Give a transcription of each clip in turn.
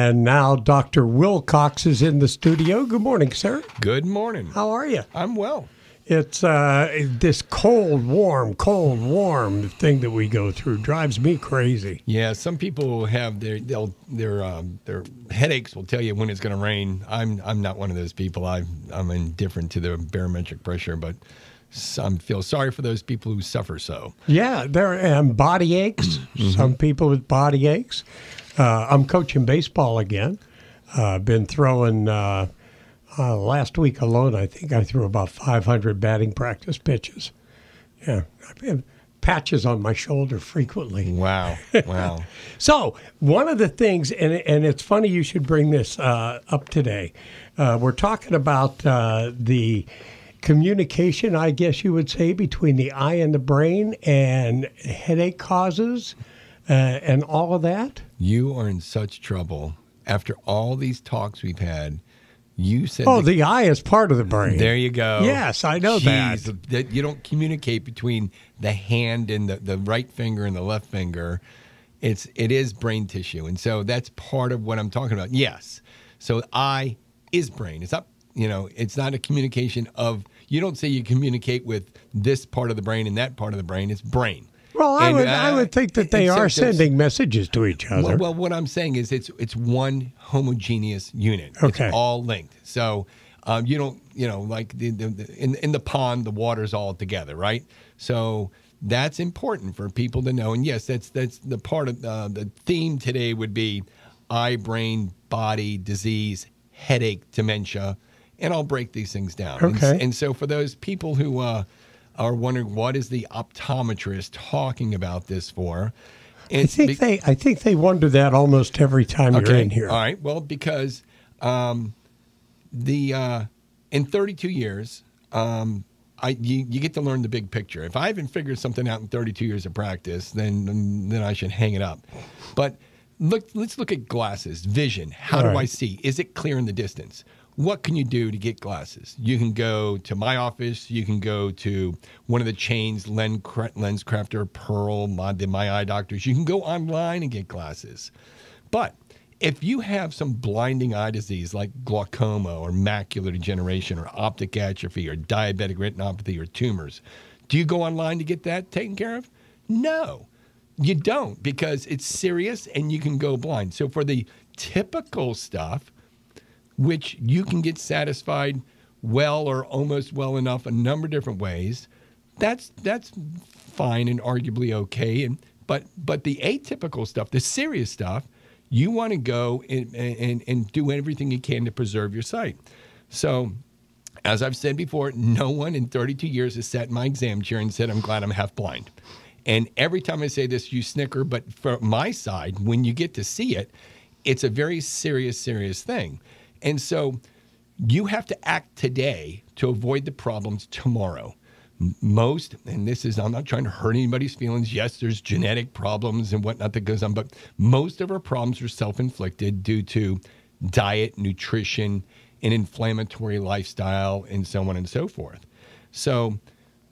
And now Dr. Wilcox is in the studio. Good morning, sir. Good morning. How are you? I'm well. It's uh, this cold, warm, cold, warm thing that we go through drives me crazy. Yeah, some people have their they'll, their um, their headaches will tell you when it's going to rain. I'm I'm not one of those people. I I'm indifferent to the barometric pressure, but I feel sorry for those people who suffer so. Yeah, there and body aches. Some people with body aches. Uh, I'm coaching baseball again. Uh, been throwing. Uh, uh, last week alone, I think I threw about 500 batting practice pitches. Yeah, I've had patches on my shoulder frequently. Wow, wow. so one of the things, and and it's funny you should bring this uh, up today. Uh, we're talking about uh, the communication, I guess you would say, between the eye and the brain, and headache causes, uh, and all of that. You are in such trouble after all these talks we've had you said. Oh, the, the, eye is part of the brain. There you go. Yes, I know Jeez, that. that. You don't communicate between the hand and the, the right finger and the left finger. It's it is brain tissue, and so that's part of what I'm talking about. Yes. So eye is brain. It's not you know it's not a communication of. You don't say you communicate with this part of the brain and that part of the brain. It's brain. Well, I and, would uh, I would think that they are sending messages to each other. Well, well, what I'm saying is it's it's one homogeneous unit. Okay. It's all linked. So um, you don't you know like the, the, the, in in the pond the water's all together, right? So that's important for people to know. And yes, that's that's the part of uh, the theme today would be eye, brain, body, disease, headache, dementia, and I'll break these things down. Okay. And, and so for those people who uh, are wondering what is the optometrist talking about this for. I think be- they I think they wonder that almost every time okay. you're in here. All right. Well, because um, the uh, in 32 years, um, I you, you, get to learn the big picture. If I haven't figured something out in 32 years of practice, then then I should hang it up. But look, let's look at glasses, vision. How do I see? Is it clear in the distance? What can you do to get glasses? You can go to my office. You can go to one of the chains, Lens, LensCrafters, Pearle, my, my eye doctors. You can go online and get glasses. But if you have some blinding eye disease like glaucoma or macular degeneration or optic atrophy or diabetic retinopathy or tumors, do you go online to get that taken care of? No, you don't because it's serious and you can go blind. So for the typical stuff, which you can get satisfied well or almost well enough a number of different ways. That's that's fine and arguably okay. And but but the atypical stuff, the serious stuff, you want to go and, and, and do everything you can to preserve your sight. So as I've said before, no one in 32 years has sat in my exam chair and said, I'm glad I'm half blind. And every time I say this, you snicker. But from my side, when you get to see it, it's a very serious, serious thing. And so you have to act today to avoid the problems tomorrow. Most, and this is, I'm not trying to hurt anybody's feelings. Yes, there's genetic problems and whatnot that goes on, but most of our problems are self inflicted due to diet, nutrition, an inflammatory lifestyle, and so on and so forth. So,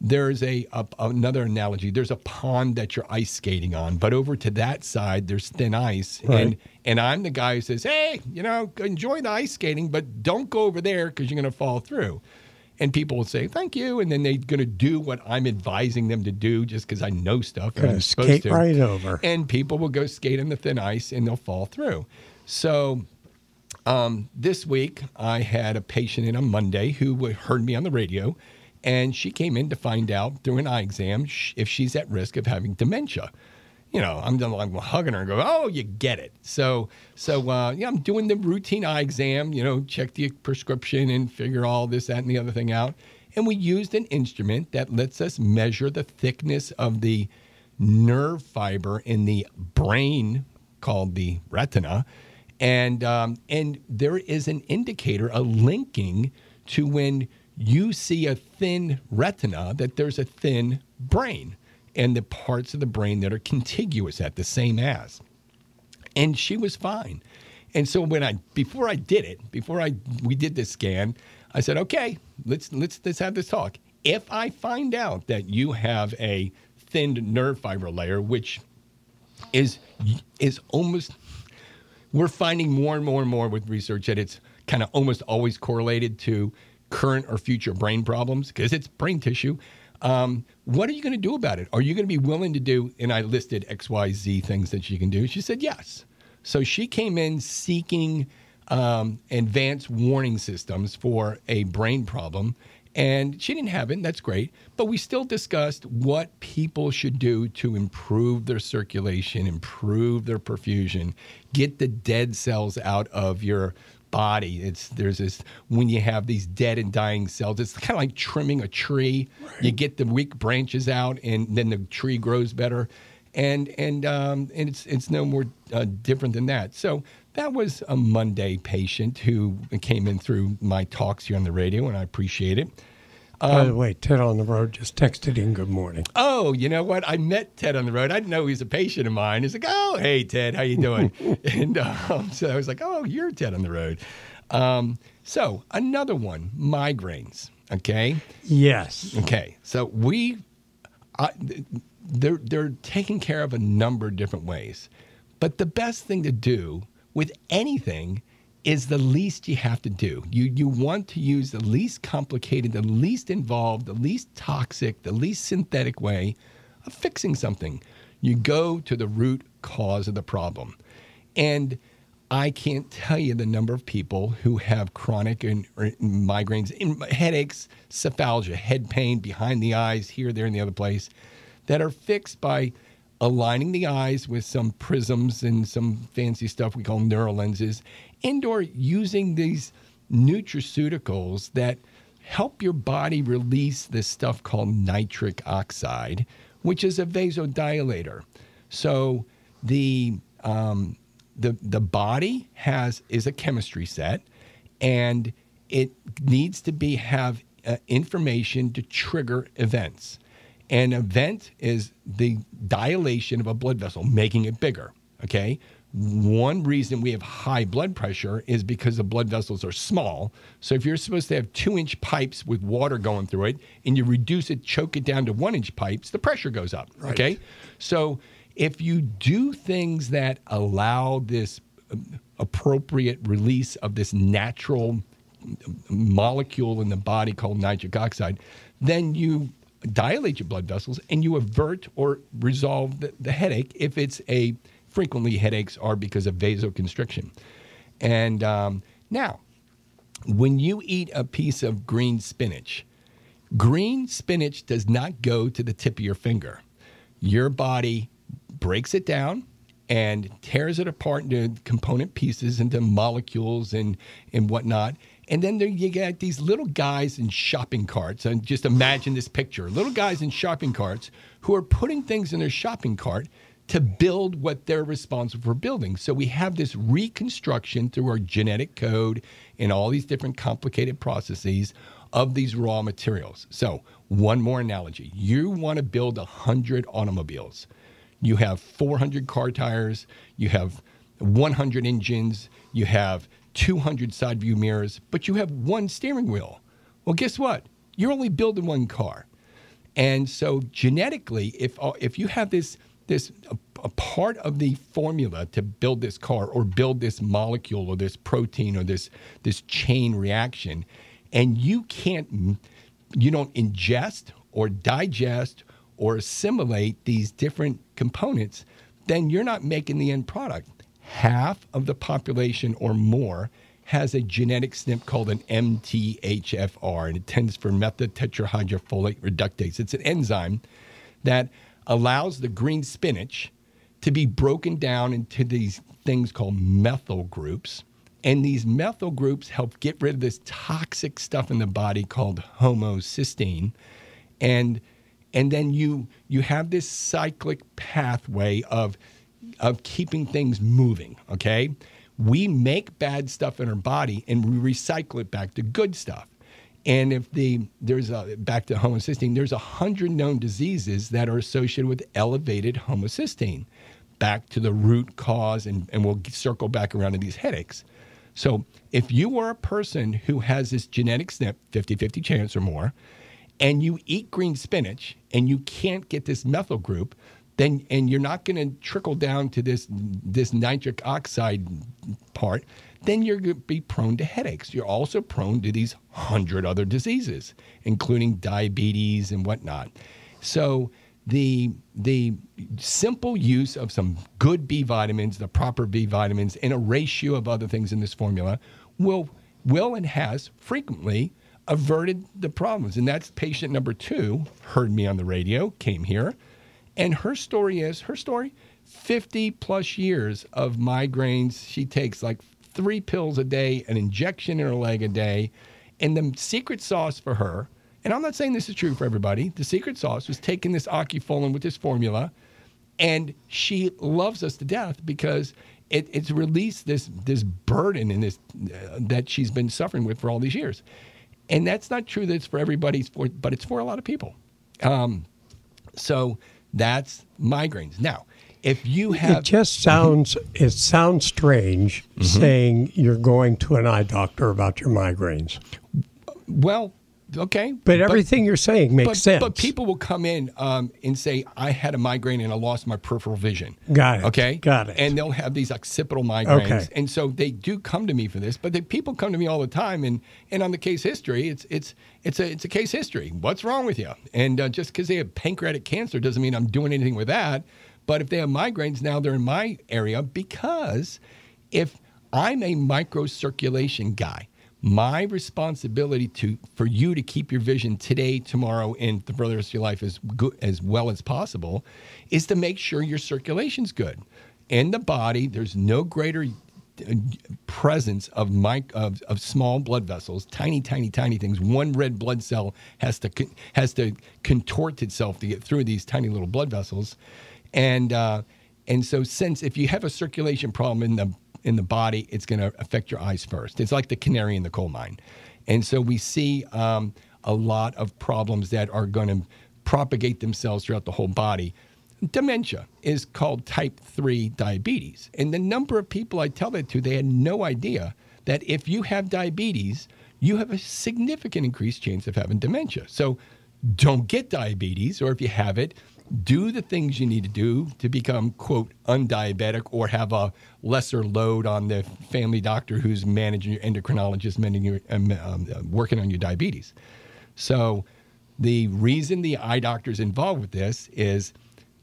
there's a, a, another analogy. There's a pond that you're ice skating on, but over to that side there's thin ice, right. and and I'm the guy who says, hey, you know, enjoy the ice skating, but don't go over there because you're going to fall through. And people will say thank you, and then they're going to do what I'm advising them to do just because I know stuff. And skate to. right over. And people will go skate in the thin ice and they'll fall through. So um, this week I had a patient in on Monday who heard me on the radio and she came in to find out through an eye exam if she's at risk of having dementia. You know, I'm like hugging her and go, "Oh, you get it." So, so uh, yeah, I'm doing the routine eye exam. You know, check the prescription and figure all this, that, and the other thing out. And we used an instrument that lets us measure the thickness of the nerve fiber in the brain called the retina, and um, and there is an indicator, a linking to when you see a thin retina, that there's a thin brain and the parts of the brain that are contiguous at the same as. And she was fine. And so when I before I did it, before I we did this scan, I said, "Okay, let's let's let's have this talk. If I find out that you have a thinned nerve fiber layer which is is almost we're finding more and more and more with research that it's kind of almost always correlated to current or future brain problems because it's brain tissue. Um, what are you going to do about it? Are you going to be willing to do? And I listed X, Y, Z things that she can do. She said yes. So she came in seeking um, advanced warning systems for a brain problem. And she didn't have it, that's great. But we still discussed what people should do to improve their circulation, improve their perfusion, get the dead cells out of your body. It's there's this when you have these dead and dying cells. It's kind of like trimming a tree. Right. You get the weak branches out, and then the tree grows better. And and um, and it's it's no more uh, different than that. So that was a Monday patient who came in through my talks here on the radio, and I appreciate it. Um, By the way, Ted on the road just texted in good morning. Oh, you know what? I met Ted on the road. I didn't know he was a patient of mine. He's like, "Oh, hey Ted, how you doing?" and um, so I was like, "Oh, you're Ted on the road." Um, so another one, migraines. Okay. Yes. Okay. So we, uh, they're they're taken care of a number of different ways, but the best thing to do with anything is the least you have to do. You you want to use the least complicated, the least involved, the least toxic, the least synthetic way of fixing something. You go to the root cause of the problem. And I can't tell you the number of people who have chronic and, migraines, headaches, cephalgia, head pain behind the eyes, here, there, and the other place, that are fixed by aligning the eyes with some prisms and some fancy stuff we call Neurolenses, and or using these nutraceuticals that help your body release this stuff called nitric oxide, which is a vasodilator. So the um, the the body has is a chemistry set, and it needs to be have uh, information to trigger events. An event is the dilation of a blood vessel, making it bigger. Okay. One reason we have high blood pressure is because the blood vessels are small. So if you're supposed to have two inch pipes with water going through it and you reduce it, choke it down to one inch pipes, the pressure goes up. Right. Okay. So if you do things that allow this um, appropriate release of this natural molecule in the body called nitric oxide, then you dilate your blood vessels and you avert or resolve the, the headache if it's a frequently headaches are because of vasoconstriction. And um, now, when you eat a piece of green spinach, green spinach does not go to the tip of your finger. Your body breaks it down and tears it apart into component pieces, into molecules and, and whatnot. And then there you get these little guys in shopping carts. And just imagine this picture little guys in shopping carts who are putting things in their shopping cart to build what they're responsible for building. So we have this reconstruction through our genetic code and all these different complicated processes of these raw materials. So, one more analogy you want to build 100 automobiles. You have 400 car tires, you have 100 engines, you have 200 side view mirrors, but you have one steering wheel. Well, guess what? You're only building one car. And so genetically, if uh, if you have this this a, a, part of the formula to build this car or build this molecule or this protein or this this chain reaction, and you can't you don't ingest or digest or assimilate these different components, then you're not making the end product. Half of the population or more has a genetic SNP called an MTHFR, and it stands for methyl-tetrahydrofolate reductase. It's an enzyme that allows the green spinach to be broken down into these things called methyl groups. And these methyl groups help get rid of this toxic stuff in the body called homocysteine. And and then you you have this cyclic pathway of of keeping things moving okay? We make bad stuff in our body and we recycle it back to good stuff. And if the there's a back to homocysteine there's a hundred known diseases that are associated with elevated homocysteine. Back to the root cause and, and we'll circle back around to these headaches. So if you are a person who has this genetic SNP 50-50 chance or more and you eat green spinach and you can't get this methyl group, then and you're not going to trickle down to this this nitric oxide part, then you're going to be prone to headaches. You're also prone to these hundred other diseases, including diabetes and whatnot. So the the simple use of some good B vitamins, the proper B vitamins, and a ratio of other things in this formula will will and has frequently averted the problems. And that's patient number two, heard me on the radio, came here. And her story is her story 50 plus years of migraines. She takes like three pills a day, an injection in her leg a day. And the secret sauce for her, and I'm not saying this is true for everybody, the secret sauce was taking this Ocufolin with this formula. And she loves us to death because it, it's released this this burden and this uh, that she's been suffering with for all these years. And that's not true that it's for everybody, for, but it's for a lot of people. Um, so that's migraines. Now, if you have. It just sounds it sounds strange mm-hmm. saying you're going to an eye doctor about your migraines. Well, okay. But everything you're saying makes but, sense. But people will come in um, and say, I had a migraine and I lost my peripheral vision. Got it. Okay. Got it. And they'll have these occipital migraines. Okay. And so they do come to me for this, but the people come to me all the time. And, and on the case history, it's, it's, it's, a, it's a case history. What's wrong with you? And uh, just because they have pancreatic cancer doesn't mean I'm doing anything with that. But if they have migraines, now they're in my area because if I'm a microcirculation guy, my responsibility to for you to keep your vision today, tomorrow, and the rest of your life as good as well as possible, is to make sure your circulation's good. In the body, there's no greater uh, presence of, mic- of of small blood vessels, tiny, tiny, tiny things. One red blood cell has to has to contort itself to get through these tiny little blood vessels, and uh, and so since if you have a circulation problem in the in the body, it's going to affect your eyes first. It's like the canary in the coal mine. And so we see um, a lot of problems that are going to propagate themselves throughout the whole body. Dementia is called type 3 diabetes. And the number of people I tell that to, they had no idea that if you have diabetes, you have a significant increased chance of having dementia. So don't get diabetes, or if you have it, do the things you need to do to become quote undiabetic or have a lesser load on the family doctor who's managing your endocrinologist your, um, um, uh, working on your diabetes so the reason the eye doctor is involved with this is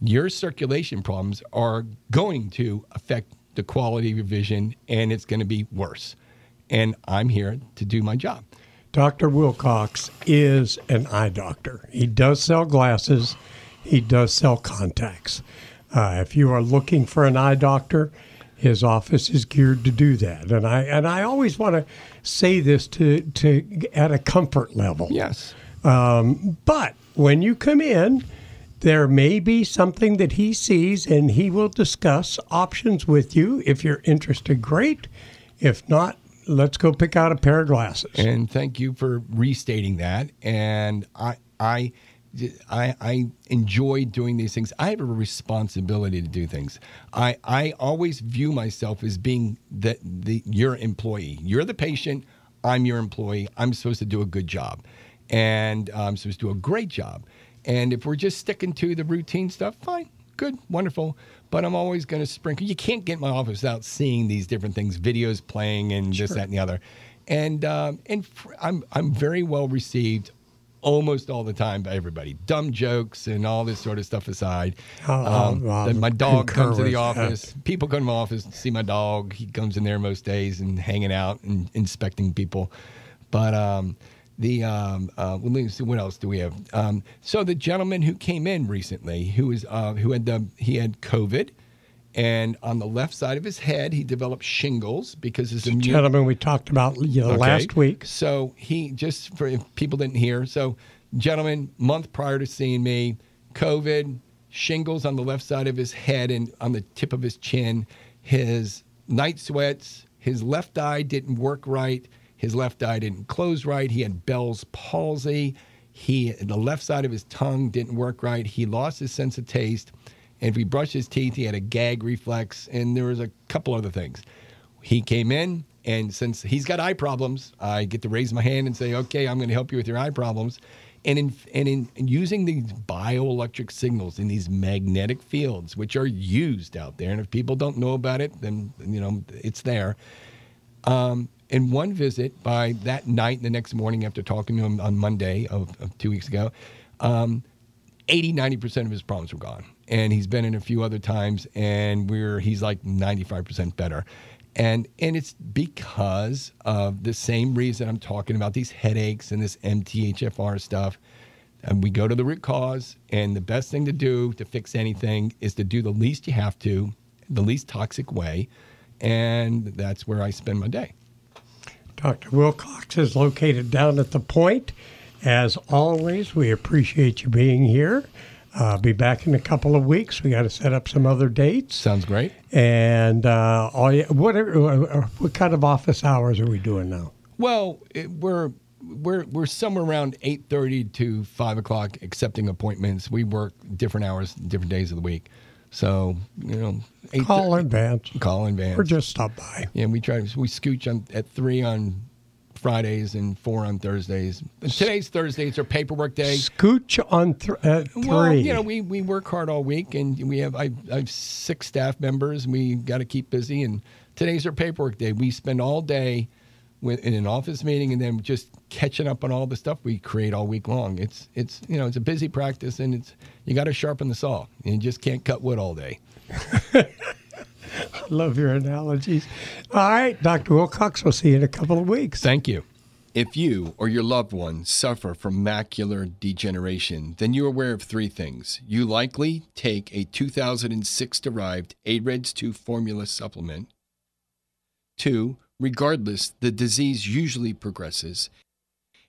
your circulation problems are going to affect the quality of your vision and it's going to be worse and i'm here to do my job Dr. Wilcox is an eye doctor. He does sell glasses, he does sell contacts. Uh, if you are looking for an eye doctor, his office is geared to do that. And I and I always want to say this to to at a comfort level. yes Um, but when you come in, there may be something that he sees, and he will discuss options with you. If you're interested, great. If not, let's go pick out a pair of glasses. And thank you for restating that. And I, I, I, I enjoy doing these things. I have a responsibility to do things. I, I always view myself as being the, the your employee. You're the patient. I'm your employee. I'm supposed to do a good job, and I'm supposed to do a great job. And if we're just sticking to the routine stuff, fine, good, wonderful. But I'm always going to sprinkle. You can't get my office without seeing these different things, videos playing, and this, that, and the other. And um, and fr- I'm I'm very well received, almost all the time by everybody. Dumb jokes and all this sort of stuff aside. I'll- Um, I'll- my dog comes to the that. office. People come to my office to see my dog. He comes in there most days and hanging out and inspecting people. But um, the um, uh, let me see what else do we have? Um, so the gentleman who came in recently, who was uh, who had the he had COVID, and on the left side of his head he developed shingles because his immune Gentlemen, we talked about you know, Okay. last week. So he just for if people didn't hear. So, gentlemen, month prior to seeing me, COVID, shingles on the left side of his head and on the tip of his chin, his night sweats, his left eye didn't work right, his left eye didn't close right. He had Bell's palsy. He the left side of his tongue didn't work right. He lost his sense of taste. And if he brushed his teeth, he had a gag reflex, and there was a couple other things he came in and since he's got eye problems i get to raise my hand and say okay i'm going to help you with your eye problems and in and in using these bioelectric signals in these magnetic fields, which are used out there, and if people don't know about it, then you know it's there. Um, in one visit, by that night, and the next morning, after talking to him on Monday of, of two weeks ago, um, 80, 90% of his problems were gone. And he's been in a few other times, and we're he's like 95% better. And and it's because of the same reason I'm talking about these headaches and this MTHFR stuff. And we go to the root cause, and the best thing to do to fix anything is to do the least you have to, the least toxic way, and that's where I spend my day. Dr. Wilcox is located down at the point. As always, we appreciate you being here. Uh, be back in a couple of weeks. We got to set up some other dates. Sounds great. And uh, all you, whatever, uh, what kind of office hours are we doing now? Well, it, we're we're we're somewhere around eight thirty to five o'clock, accepting appointments. We work different hours, different days of the week. So you know, call in advance. Call in advance. Or just stop by. Yeah, we try. We scooch on at three on Fridays and four on Thursdays. And today's Thursday. It's our paperwork day. Scooch on th- uh, three. Well, you know, we, we work hard all week, and we have I, I have six staff members. We got to keep busy, and today's our paperwork day. We spend all day in an office meeting, and then just catching up on all the stuff we create all week long. It's it's you know it's a busy practice, and it's you got to sharpen the saw. You just can't cut wood all day. I love your analogies. All right, Dr. Wilcox, we'll see you in a couple of weeks. Thank you. If you or your loved one suffer from macular degeneration, then you're aware of three things. You likely take a 2006 derived AREDS2 formula supplement. Two, regardless, the disease usually progresses.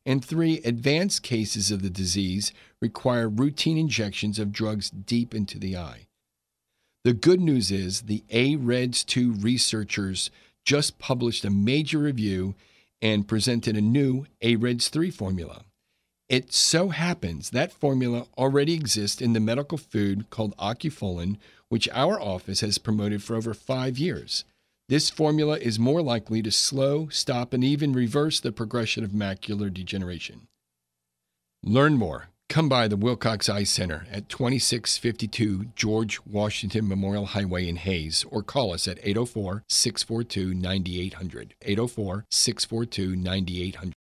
And three, advanced cases of the disease require routine injections of drugs deep into the eye. The good news is the AREDS2 researchers just published a major review and presented a new AREDS3 formula. It so happens that formula already exists in the medical food called Ocufolin, which our office has promoted for over five years. This formula is more likely to slow, stop, and even reverse the progression of macular degeneration. Learn more Come by the Wilcox Eye Center at 2652 George Washington Memorial Highway in Hayes or call us at 804 642 9800. 804 642 9800.